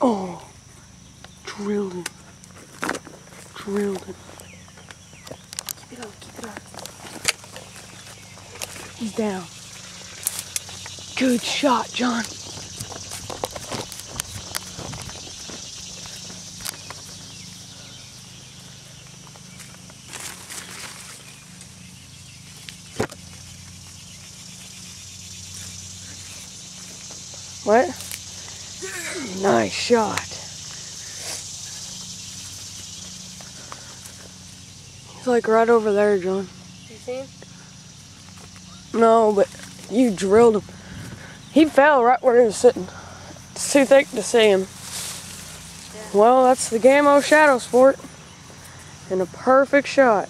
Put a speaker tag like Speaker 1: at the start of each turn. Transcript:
Speaker 1: Oh, drilled it. Drilled it. Keep it up, keep it up. He's down. Good shot, John. What? Nice shot. He's like right over there, John.
Speaker 2: You see him?
Speaker 1: No, but you drilled him. He fell right where he was sitting. It's too thick to see him. Well, that's the game Gamo Shadow Sport. And a perfect shot.